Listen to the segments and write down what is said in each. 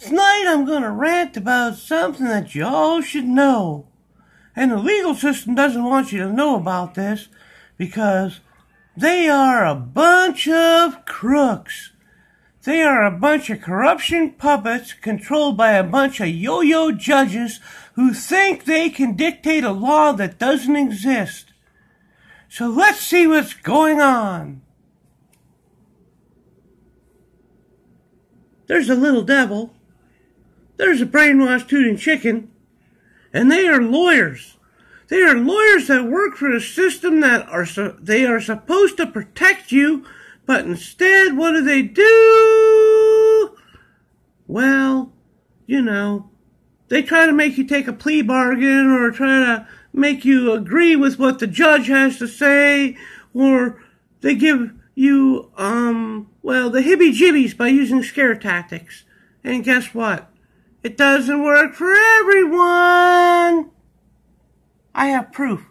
Tonight I'm gonna rant about something that you all should know. And the legal system doesn't want you to know about this because they are a bunch of crooks. They are a bunch of corruption puppets controlled by a bunch of yo-yo judges who think they can dictate a law that doesn't exist. So let's see what's going on. There's a little devil. There's a brainwashed tooting chicken. And they are lawyers. They are lawyers that work for a system that are so, they are supposed to protect you, but instead what do they do? Well, you know, they try to make you take a plea bargain or try to make you agree with what the judge has to say or they give you um well the hibby jibbies by using scare tactics. And guess what? It doesn't work for everyone. I have proof.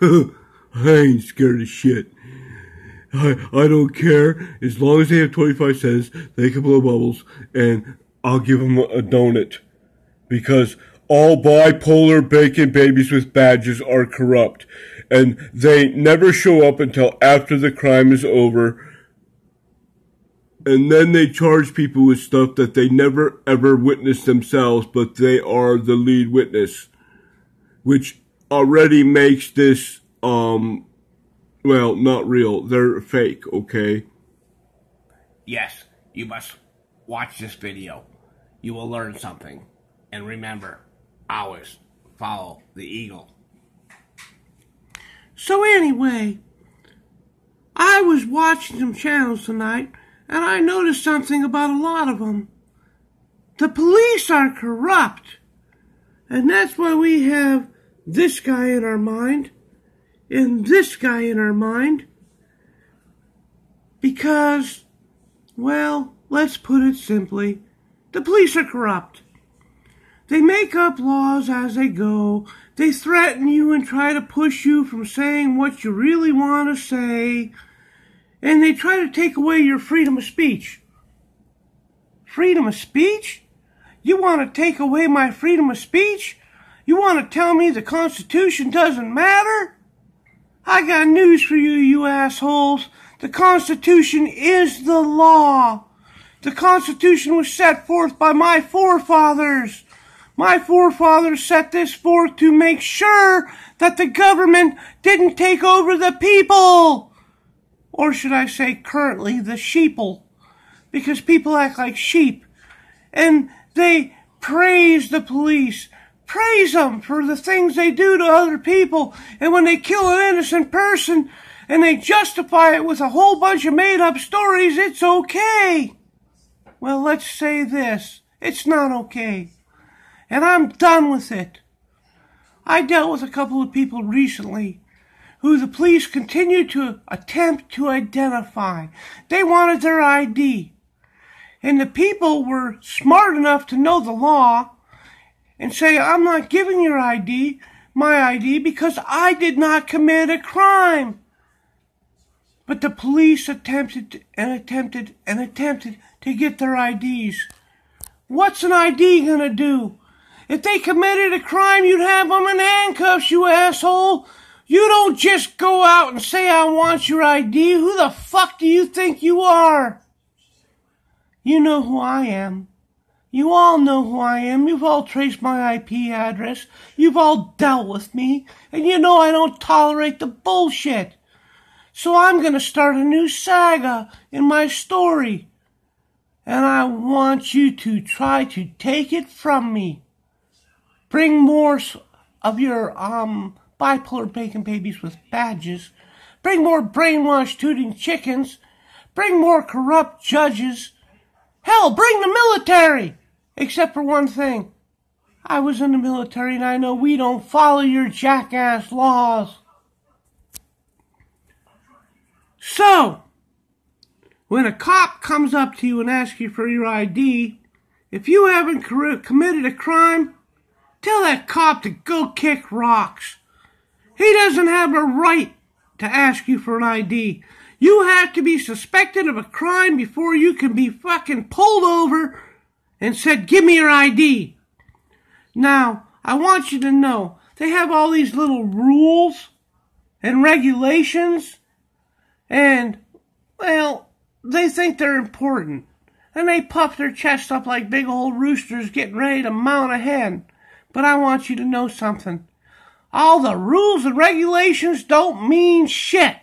I ain't scared of shit. I, I don't care. As long as they have 25 cents, they can blow bubbles, and I'll give them a donut. Because all bipolar bacon babies with badges are corrupt, and they never show up until after the crime is over. And then they charge people with stuff that they never ever witnessed themselves, but they are the lead witness which already makes this, um, well, not real. They're fake, okay? Yes, you must watch this video. You will learn something. And remember, always follow the eagle. So anyway, I was watching some channels tonight and I noticed something about a lot of them. The police are corrupt. And that's why we have this guy in our mind and this guy in our mind. Because, well, let's put it simply, the police are corrupt. They make up laws as they go. They threaten you and try to push you from saying what you really want to say. And they try to take away your freedom of speech. Freedom of speech? You want to take away my freedom of speech? You want to tell me the Constitution doesn't matter? I got news for you, you assholes. The Constitution is the law. The Constitution was set forth by my forefathers. My forefathers set this forth to make sure that the government didn't take over the people. Or should I say currently the sheeple. Because people act like sheep. And they praise the police, praise them for the things they do to other people. And when they kill an innocent person and they justify it with a whole bunch of made up stories, it's okay. Well, let's say this. It's not okay. And I'm done with it. I dealt with a couple of people recently who the police continued to attempt to identify. They wanted their ID. And the people were smart enough to know the law and say, I'm not giving your ID, my ID, because I did not commit a crime. But the police attempted and attempted and attempted to get their IDs. What's an ID gonna do? If they committed a crime, you'd have them in handcuffs, you asshole. You don't just go out and say, I want your ID. Who the fuck do you think you are? You know who I am. You all know who I am. You've all traced my IP address. You've all dealt with me. And you know I don't tolerate the bullshit. So I'm gonna start a new saga in my story. And I want you to try to take it from me. Bring more of your, um, bipolar bacon babies with badges. Bring more brainwashed tooting chickens. Bring more corrupt judges. Hell, bring the military! Except for one thing. I was in the military and I know we don't follow your jackass laws. So, when a cop comes up to you and asks you for your ID, if you haven't committed a crime, tell that cop to go kick rocks. He doesn't have a right to ask you for an ID. You have to be suspected of a crime before you can be fucking pulled over and said, Give me your ID. Now, I want you to know they have all these little rules and regulations, and, well, they think they're important. And they puff their chests up like big old roosters getting ready to mount a hen. But I want you to know something. All the rules and regulations don't mean shit.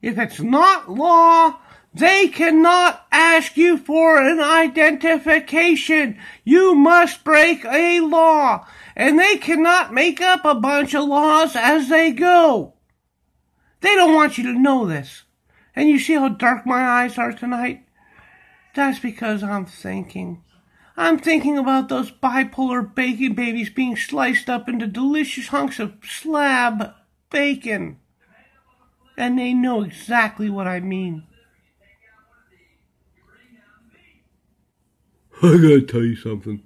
If it's not law, they cannot ask you for an identification. You must break a law. And they cannot make up a bunch of laws as they go. They don't want you to know this. And you see how dark my eyes are tonight? That's because I'm thinking. I'm thinking about those bipolar bacon babies being sliced up into delicious hunks of slab bacon. And they know exactly what I mean. I gotta tell you something.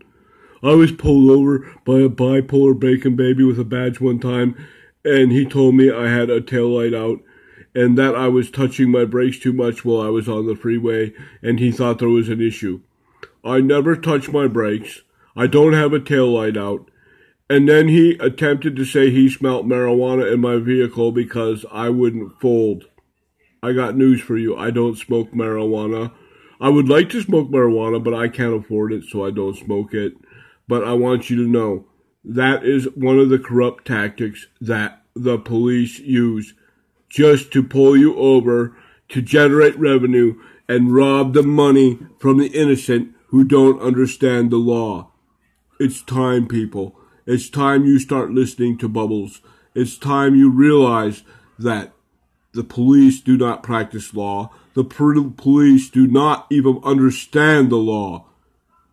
I was pulled over by a bipolar bacon baby with a badge one time, and he told me I had a tail light out and that I was touching my brakes too much while I was on the freeway, and he thought there was an issue. I never touch my brakes. I don't have a tail light out. And then he attempted to say he smelt marijuana in my vehicle because I wouldn't fold. I got news for you. I don't smoke marijuana. I would like to smoke marijuana, but I can't afford it, so I don't smoke it. But I want you to know that is one of the corrupt tactics that the police use just to pull you over to generate revenue and rob the money from the innocent who don't understand the law. It's time, people. It's time you start listening to Bubbles. It's time you realize that the police do not practice law. The police do not even understand the law.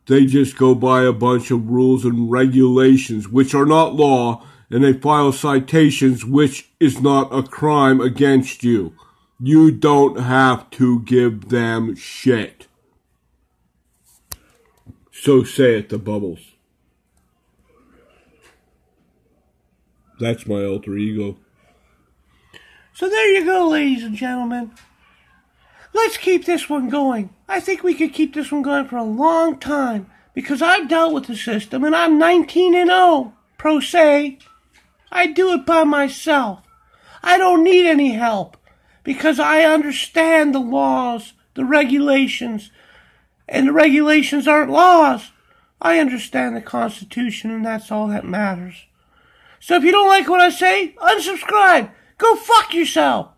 They just go by a bunch of rules and regulations, which are not law, and they file citations, which is not a crime against you. You don't have to give them shit. So say it to Bubbles. That's my alter ego. So there you go, ladies and gentlemen. Let's keep this one going. I think we could keep this one going for a long time because I've dealt with the system and I'm 19 and 0, pro se. I do it by myself. I don't need any help because I understand the laws, the regulations, and the regulations aren't laws. I understand the Constitution, and that's all that matters. So if you don't like what I say, unsubscribe. Go fuck yourself.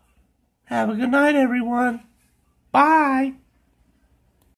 Have a good night, everyone. Bye.